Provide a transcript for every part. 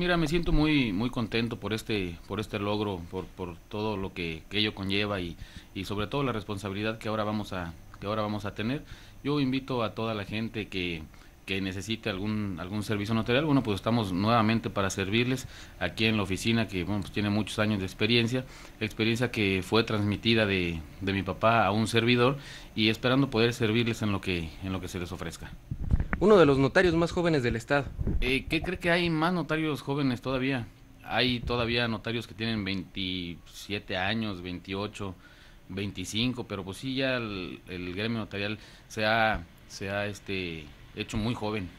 mira, me siento muy muy contento por este por este logro, por, por todo lo que, que ello conlleva y, y sobre todo la responsabilidad que ahora vamos a que ahora vamos a tener. Yo invito a toda la gente que que necesite algún algún servicio notarial, bueno, pues estamos nuevamente para servirles aquí en la oficina que pues tiene muchos años de experiencia, experiencia que fue transmitida de, de mi papá a un servidor y esperando poder servirles en lo que en lo que se les ofrezca. Uno de los notarios más jóvenes del estado. Eh, ¿Qué cree que hay más notarios jóvenes todavía? Hay todavía notarios que tienen 27 años, 28, 25, pero pues sí ya el, gremio notarial se ha, se ha este, hecho muy joven.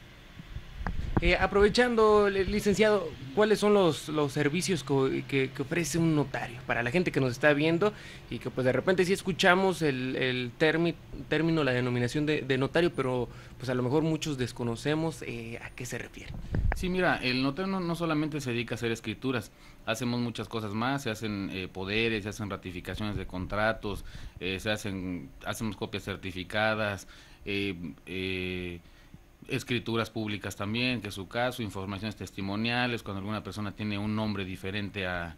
Eh, aprovechando, li- licenciado, ¿cuáles son los, los servicios que, ofrece un notario para la gente que nos está viendo y que pues de repente sí escuchamos el, el término, la denominación de, notario, pero pues a lo mejor muchos desconocemos eh, a qué se refiere? Sí, mira, el notario no, solamente se dedica a hacer escrituras, hacemos muchas cosas más, se hacen eh, poderes, se hacen ratificaciones de contratos, eh, se hacen, hacemos copias certificadas, eh, escrituras públicas también, que es su caso, informaciones testimoniales, cuando alguna persona tiene un nombre diferente a,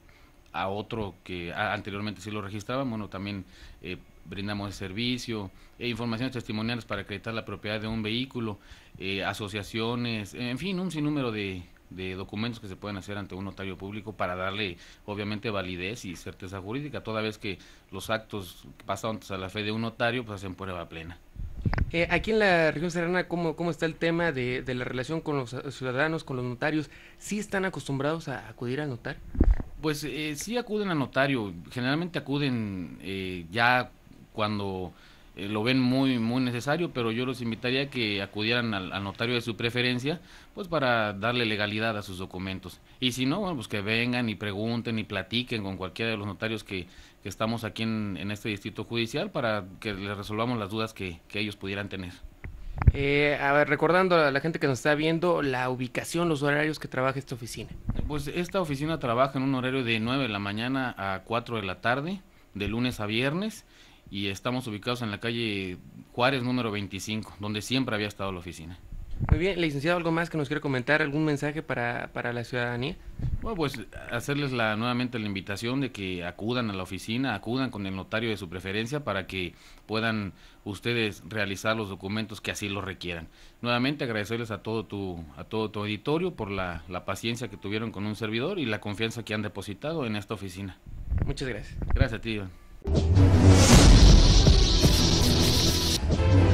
a otro que a- anteriormente sí lo registraban, bueno, también eh, brindamos el servicio, e informaciones testimoniales para acreditar la propiedad de un vehículo, eh, asociaciones, en fin, un sinnúmero de, de documentos que se pueden hacer ante un notario público para darle, obviamente, validez y certeza jurídica, toda vez que los actos pasados a la fe de un notario, pues hacen prueba plena. Eh, aquí en la región serrana, ¿cómo, cómo está el tema de, de la relación con los ciudadanos, con los notarios? ¿Sí están acostumbrados a acudir al notario? Pues eh, sí acuden al notario, generalmente acuden eh, ya cuando eh, lo ven muy muy necesario, pero yo los invitaría a que acudieran al, al notario de su preferencia, pues para darle legalidad a sus documentos. Y si no, bueno, pues que vengan y pregunten y platiquen con cualquiera de los notarios que, que estamos aquí en, en este distrito judicial para que les resolvamos las dudas que, que ellos pudieran tener. Eh, a ver, recordando a la gente que nos está viendo, la ubicación, los horarios que trabaja esta oficina. Pues esta oficina trabaja en un horario de 9 de la mañana a 4 de la tarde, de lunes a viernes, y estamos ubicados en la calle Juárez número 25, donde siempre había estado la oficina. Muy bien, licenciado, ¿algo más que nos quiera comentar? ¿Algún mensaje para, para la ciudadanía? Bueno, pues hacerles la, nuevamente la invitación de que acudan a la oficina, acudan con el notario de su preferencia para que puedan ustedes realizar los documentos que así lo requieran. Nuevamente agradecerles a todo tu, a todo tu auditorio por la, la paciencia que tuvieron con un servidor y la confianza que han depositado en esta oficina. Muchas gracias. Gracias a ti, Iván. Thank you.